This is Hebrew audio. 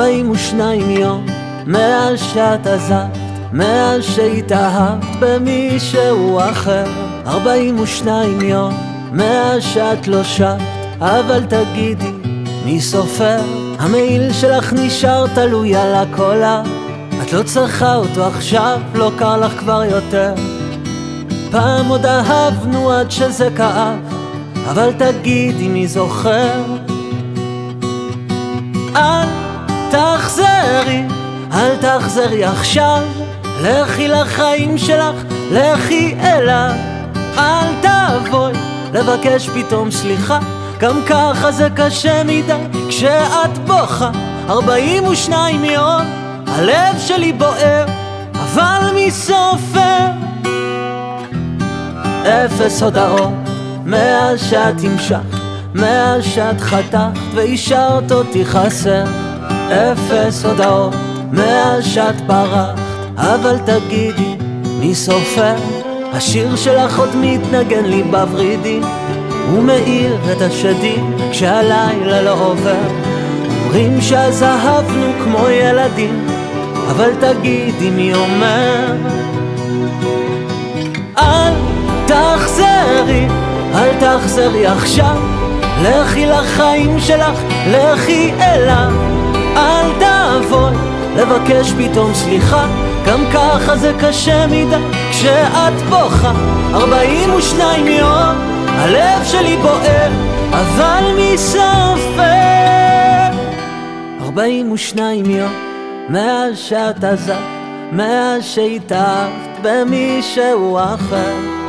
ארבעים ושניים יום מאז שאת עזבת, מאז שהתאהבת במישהו אחר. ארבעים ושניים יום מאז שאת לא שבת, אבל תגידי, מי סופר? המעיל שלך נשאר תלוי על הקולה. את לא צריכה אותו עכשיו, לא קר לך כבר יותר. פעם עוד אהבנו עד שזה כאב, אבל תגידי מי זוכר. אל אל תחזרי עכשיו, לכי לחיים שלך, לכי אליו. אל תבואי לבקש פתאום סליחה, גם ככה זה קשה מדי כשאת בוכה. ארבעים ושניים יום, הלב שלי בוער, אבל מי סופר? אפס הודעות מאז שאת המשכת, מאז שאת חתכת והשארת אותי חסר. אפס הודעות מאז שאת ברחת, אבל תגידי, מי סופר? השיר שלך עוד מתנגן לי בוורידים, הוא מאיר את השדים כשהלילה לא עובר. אומרים שאז אהבנו כמו ילדים, אבל תגידי מי אומר? אל תחזרי, אל תחזרי עכשיו, לכי לחיים שלך, לכי אליו. לבקש פתאום סליחה, גם ככה זה קשה מדי כשאת בוכה. ארבעים ושניים יום, הלב שלי בוער, אבל מי סופר? ארבעים ושניים יום, מאז שאת עזבת, מאז שהתאהבת במישהו אחר.